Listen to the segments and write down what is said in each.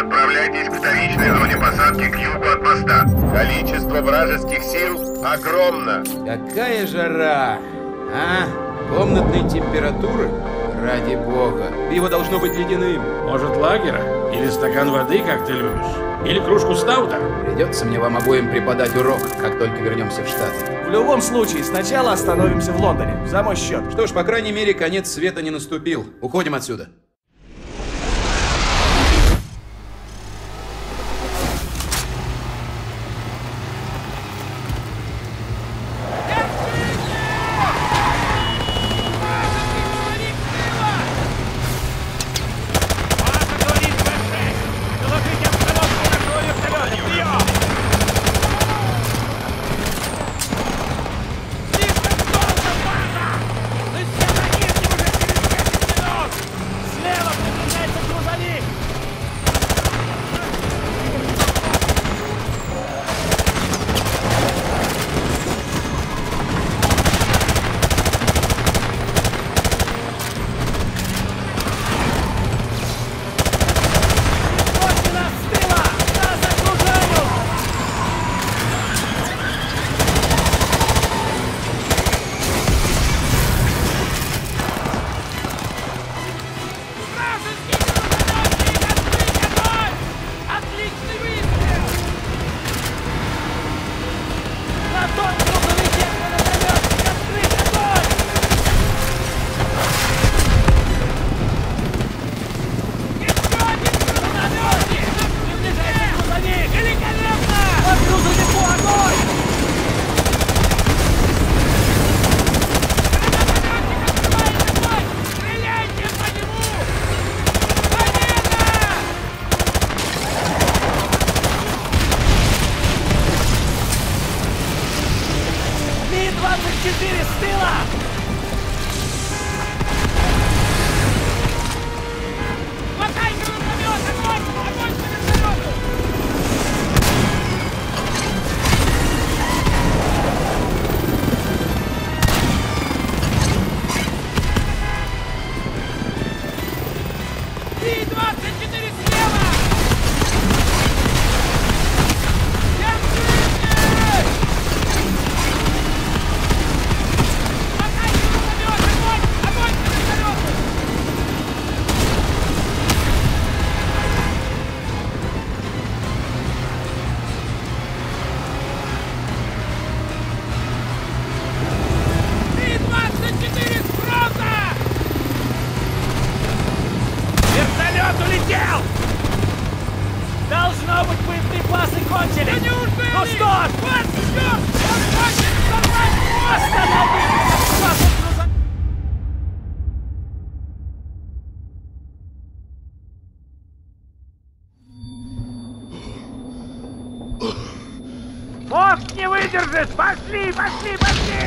Отправляйтесь к вторичной зоне посадки к югу от моста. Количество вражеских сил огромно. Какая жара, а? Комнатной температуры? Ради бога. Пиво должно быть ледяным. Может, лагера? Или стакан воды, как ты любишь? Или кружку стаута? Придется мне вам обоим преподать урок, как только вернемся в Штаты. В любом случае, сначала остановимся в Лондоне. За мой счет. Что ж, по крайней мере, конец света не наступил. Уходим отсюда. Ми-24 с тыла! Боеприпасы кончились! Ну что ж! Вот все! Он хочет взорвать мост! Остановитесь! Вашу грузовик! Мост не выдержит! Пошли, пошли, пошли!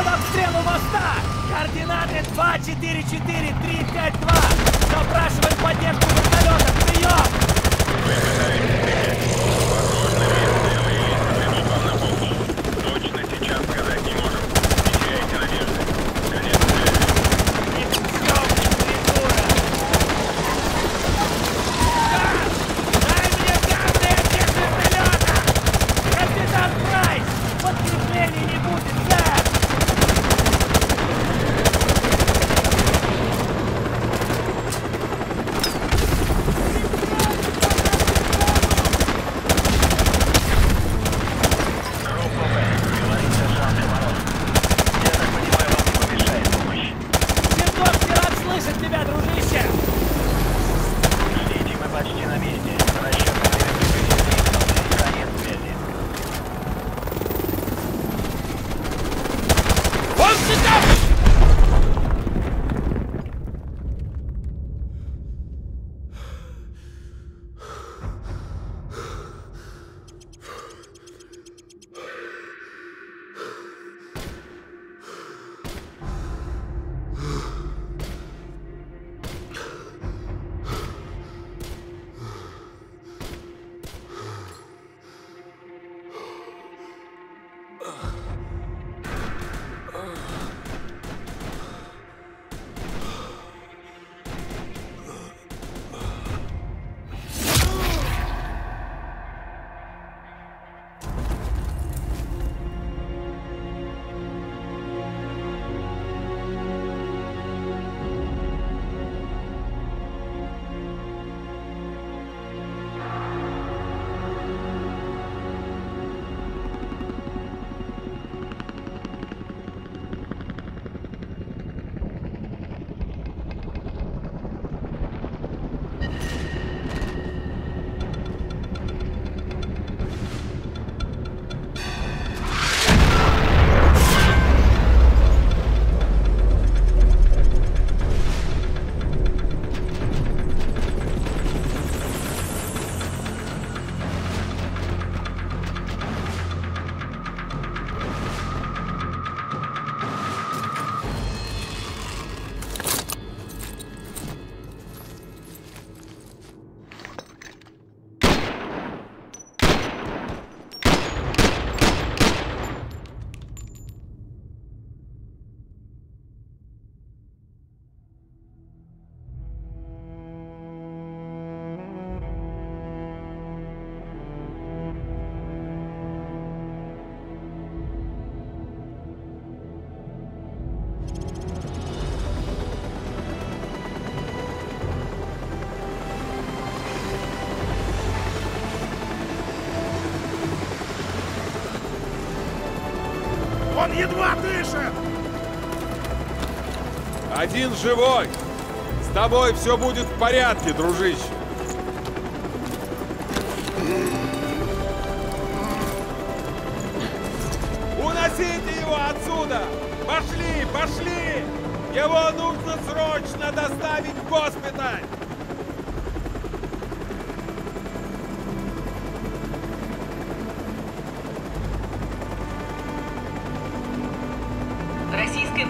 Под обстрел у моста! Координаты 244-352! Запрашиваем поддержку вертолета! Прием! Он едва дышит! Один живой! С тобой все будет в порядке, дружище! Уносите его отсюда! Пошли, пошли! Его нужно срочно доставить в госпиталь!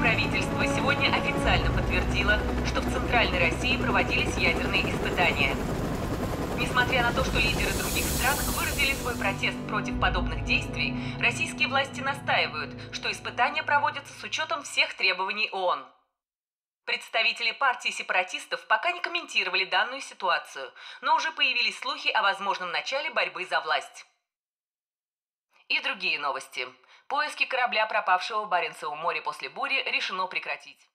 Правительство сегодня официально подтвердило, что в Центральной России проводились ядерные испытания. Несмотря на то, что лидеры других стран выразили свой протест против подобных действий, российские власти настаивают, что испытания проводятся с учетом всех требований ООН. Представители партии сепаратистов пока не комментировали данную ситуацию, но уже появились слухи о возможном начале борьбы за власть. И другие новости. Поиски корабля, пропавшего в Баренцевом море после бури, решено прекратить.